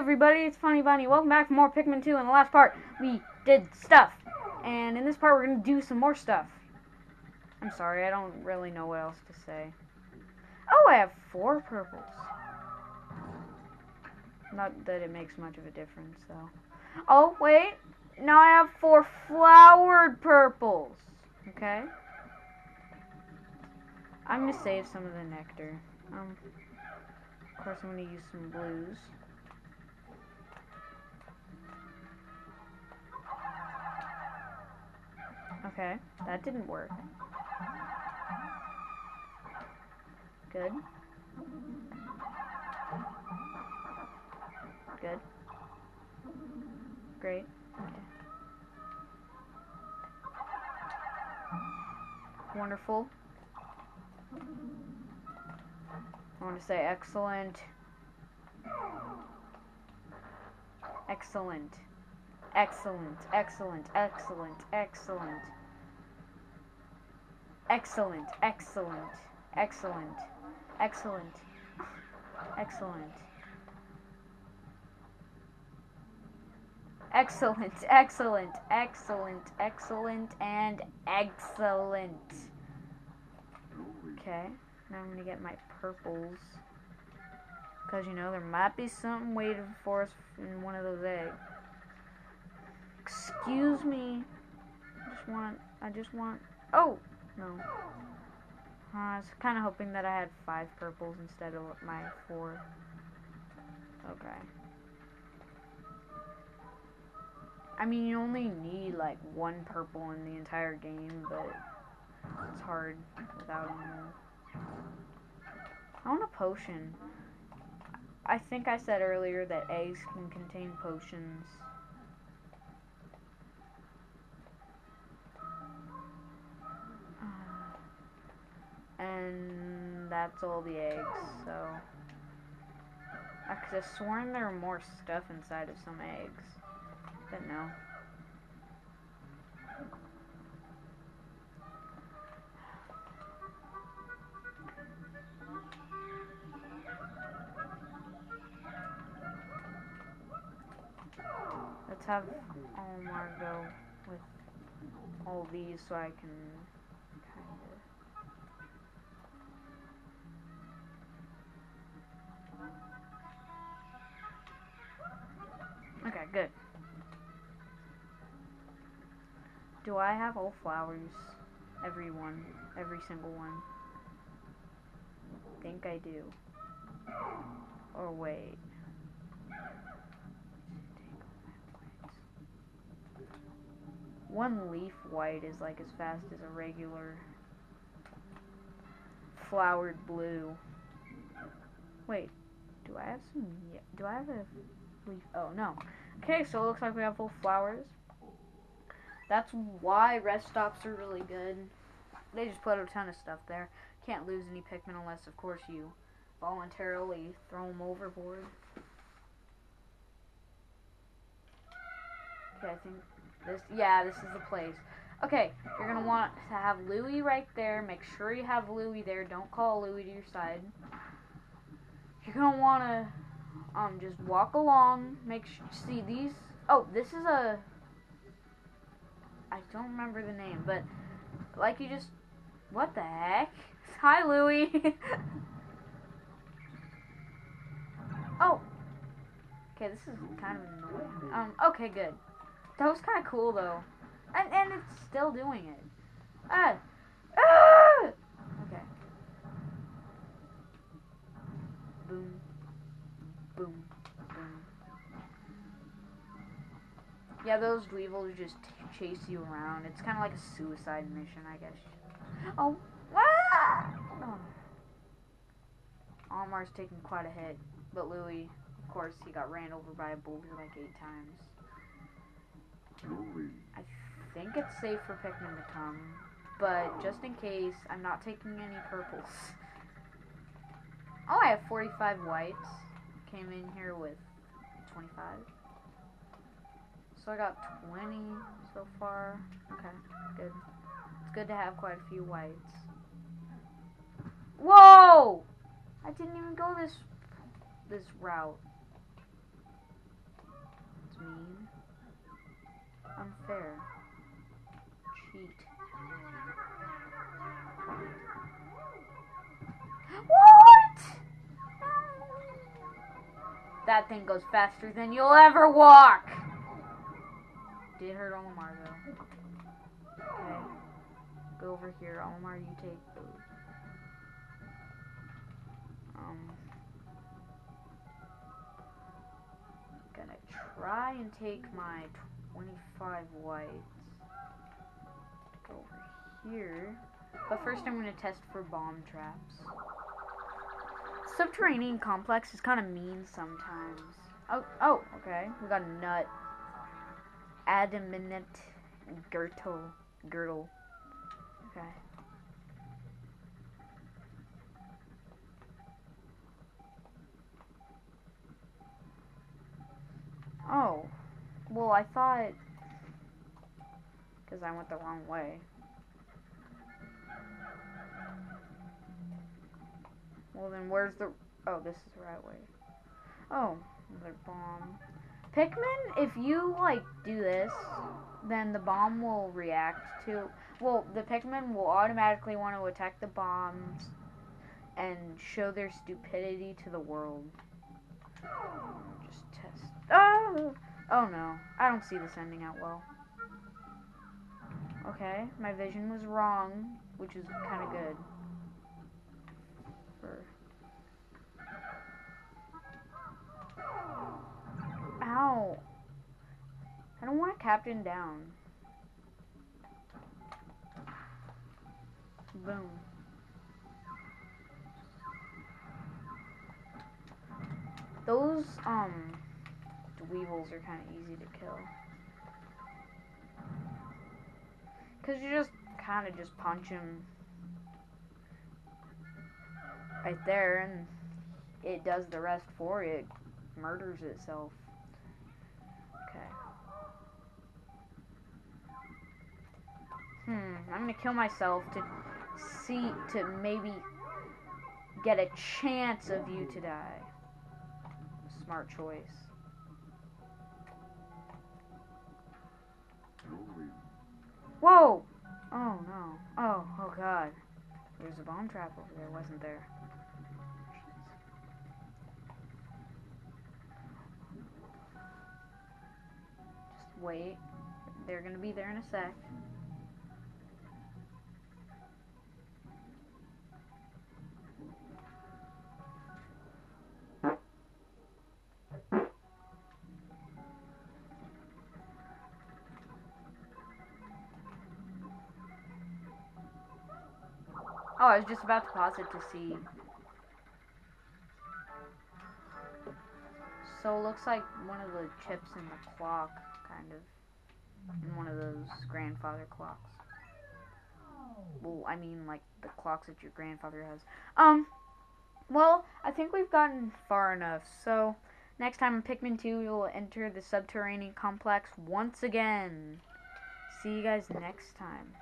everybody, it's Funny Bunny. Welcome back for more Pikmin 2. In the last part, we did stuff. And in this part, we're going to do some more stuff. I'm sorry, I don't really know what else to say. Oh, I have four purples. Not that it makes much of a difference, though. Oh, wait. Now I have four flowered purples. Okay? I'm going to save some of the nectar. Um, of course, I'm going to use some blues. Okay, that didn't work. Good. Good. Great. Okay. Wonderful. I want to say excellent. Excellent. Excellent. Excellent. Excellent. Excellent. Excellent. Excellent. Excellent. Excellent. Excellent. Excellent, excellent, excellent, excellent, excellent, and excellent. Okay, now I'm gonna get my purples. Because, you know, there might be something waiting for us in one of those eggs. Excuse me. I just want, I just want, oh, no. Uh, I was kind of hoping that I had five purples instead of my four. Okay. I mean, you only need like one purple in the entire game, but it's hard without them. I want a potion. I think I said earlier that eggs can contain potions. That's all the eggs, so... I could have sworn there were more stuff inside of some eggs. But no. Let's have Olimar go with all these so I can Do I have all flowers? Every one. Every single one. think I do. Or wait. One leaf white is like as fast as a regular flowered blue. Wait, do I have some, do I have a leaf, oh no. Okay, so it looks like we have full flowers. That's why rest stops are really good. They just put a ton of stuff there. Can't lose any Pikmin unless, of course, you voluntarily throw them overboard. Okay, I think this, yeah, this is the place. Okay, you're going to want to have Louie right there. Make sure you have Louie there. Don't call Louie to your side. You're going to want to um, just walk along. Make sure, see these, oh, this is a, I don't remember the name, but like you just, what the heck? Hi, Louie. oh. Okay, this is kind of annoying. Um, okay, good. That was kind of cool, though. And, and it's still doing it. Ah! Ah! Okay. Boom. Boom. Boom. Yeah, those Dweevils just chase you around. It's kind of like a suicide mission, I guess. Oh. Ah! oh. Olimar's taking quite a hit, but Louie, of course, he got ran over by a boulder like eight times. Louie. I think it's safe for Pikmin to come, but just in case, I'm not taking any purples. Oh, I have 45 whites. Came in here with 25. So I got 20 so far. Okay, good. It's good to have quite a few whites. Whoa! I didn't even go this this route. mean. Unfair. Cheat. What? That thing goes faster than you'll ever walk. Did hurt Olimar though. Okay. Go over here. Olimar, you take those. Um. Gonna try and take my 25 whites. Go over here. But first I'm gonna test for bomb traps. Subterranean complex is kind of mean sometimes. Oh, oh, okay. We got a nut. Adamant girdle. Girdle. Okay. Oh. Well, I thought... Because I went the wrong way. Well, then where's the... Oh, this is the right way. Oh, another bomb. Pikmin, if you, like, do this, then the bomb will react to... Well, the Pikmin will automatically want to attack the bombs and show their stupidity to the world. Just test... Oh! Oh, no. I don't see this ending out well. Okay, my vision was wrong, which is kind of good. For... want captain down. Boom. Those, um, weevils are kind of easy to kill. Because you just kind of just punch him right there and it does the rest for you. It murders itself. Gonna kill myself to see, to maybe get a chance of you to die. Smart choice. Whoa! Oh no. Oh, oh god. There's a bomb trap over there, wasn't there? Just wait. They're gonna be there in a sec. Oh, I was just about to pause it to see. So it looks like one of the chips in the clock, kind of. In one of those grandfather clocks. Well, I mean, like, the clocks that your grandfather has. Um, well, I think we've gotten far enough. So, next time in Pikmin 2, we will enter the subterranean complex once again. See you guys next time.